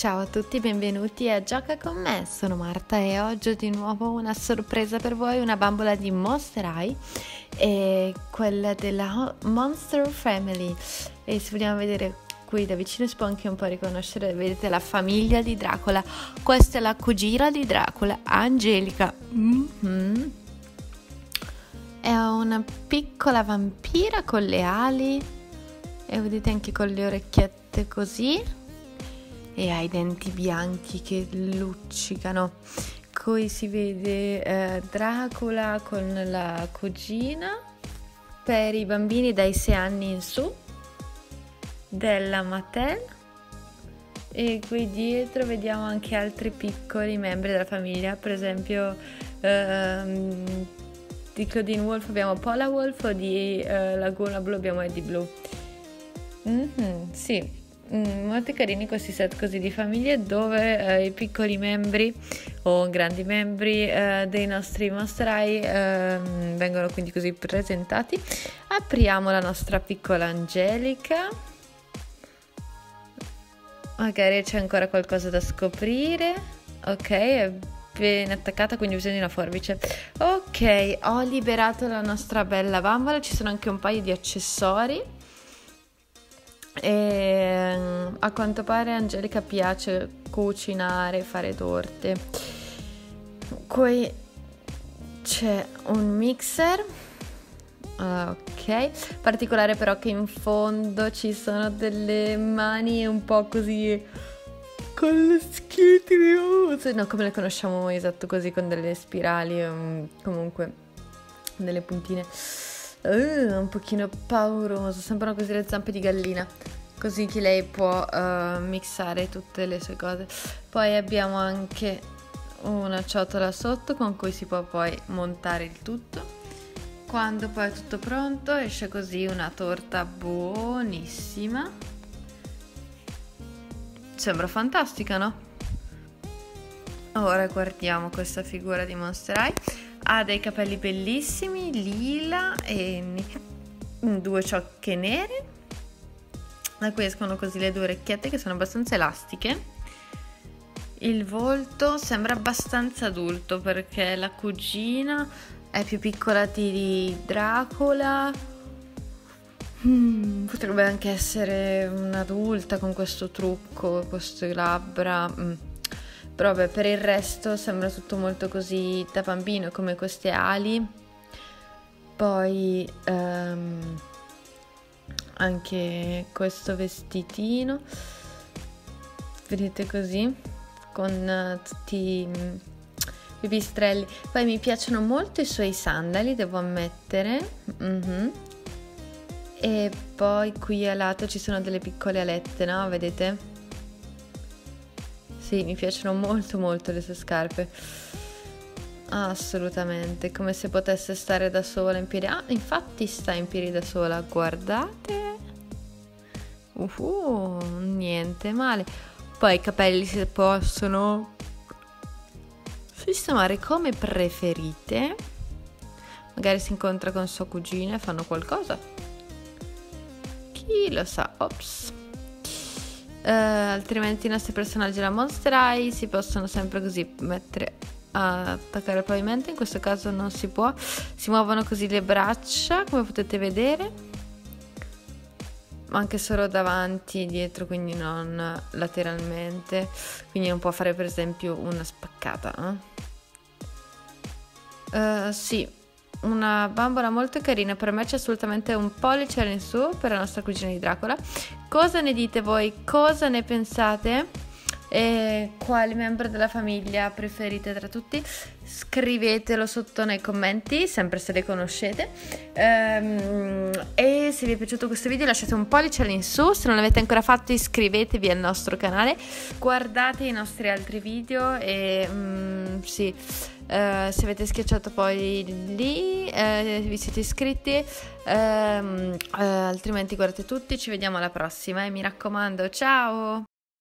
Ciao a tutti, benvenuti a Gioca con me, sono Marta e oggi ho di nuovo una sorpresa per voi, una bambola di Monster High e quella della Monster Family. E se vogliamo vedere qui da vicino si può anche un po' riconoscere, vedete la famiglia di Dracula, questa è la cugina di Dracula, Angelica, mm-hmm. è una piccola vampira con le ali e vedete anche con le orecchiette così e ha i denti bianchi che luccicano. Qui si vede eh, Dracula con la cugina per i bambini dai 6 anni in su della Mattel e qui dietro vediamo anche altri piccoli membri della famiglia, per esempio ehm, di Claudine Wolf abbiamo Paula Wolf o di eh, Laguna Blu abbiamo Eddie Blue. Mm-hmm, sì, molto carini questi set così di famiglie dove eh, i piccoli membri o grandi membri eh, dei nostri mostrai eh, vengono quindi così presentati. Apriamo la nostra piccola Angelica. Magari c'è ancora qualcosa da scoprire. Ok, è ben attaccata, quindi bisogna di una forbice. Ok, ho liberato la nostra bella bambola, ci sono anche un paio di accessori e a quanto pare Angelica piace cucinare, fare torte. Qui c'è un mixer. Ok, particolare però che in fondo ci sono delle mani un po' così con le schiettiose, no come le conosciamo esatto così con delle spirali, um, comunque delle puntine. Uh, un pochino pauroso, sembrano così le zampe di gallina, così che lei può uh, mixare tutte le sue cose. Poi abbiamo anche una ciotola sotto con cui si può poi montare il tutto. Quando poi è tutto pronto esce così una torta buonissima. Sembra fantastica, no? Ora guardiamo questa figura di Monster High ha dei capelli bellissimi, lila e due ciocche nere. Da cui escono così le due orecchiette che sono abbastanza elastiche. Il volto sembra abbastanza adulto perché la cugina è più piccola di Dracula. Mm, potrebbe anche essere un'adulta con questo trucco, queste labbra. Mm però vabbè, per il resto sembra tutto molto così da bambino, come queste ali. Poi um, anche questo vestitino, vedete così, con uh, tutti mm, i pipistrelli. Poi mi piacciono molto i suoi sandali, devo ammettere. Mm-hmm. E poi qui a lato ci sono delle piccole alette, no? Vedete? Sì, mi piacciono molto molto le sue scarpe. Assolutamente, come se potesse stare da sola in piedi. Ah, infatti sta in piedi da sola, guardate. Uh, niente male. Poi i capelli si possono sistemare come preferite. Magari si incontra con sua cugina e fanno qualcosa. Chi lo sa? Ops. Uh, altrimenti i nostri personaggi della Monster High si possono sempre così mettere a attaccare al pavimento, in questo caso non si può, si muovono così le braccia come potete vedere, anche solo davanti e dietro, quindi non lateralmente, quindi non può fare per esempio una spaccata. Eh? Uh, sì, una bambola molto carina, per me c'è assolutamente un pollice in su per la nostra cugina di Dracula. Cosa ne dite voi? Cosa ne pensate? E quali membro della famiglia preferite tra tutti? Scrivetelo sotto nei commenti, sempre se le conoscete. Ehm, e se vi è piaciuto questo video lasciate un pollice all'insù, se non l'avete ancora fatto iscrivetevi al nostro canale, guardate i nostri altri video e mm, sì Uh, se avete schiacciato poi lì, uh, vi siete iscritti, uh, altrimenti guardate tutti, ci vediamo alla prossima e mi raccomando, ciao!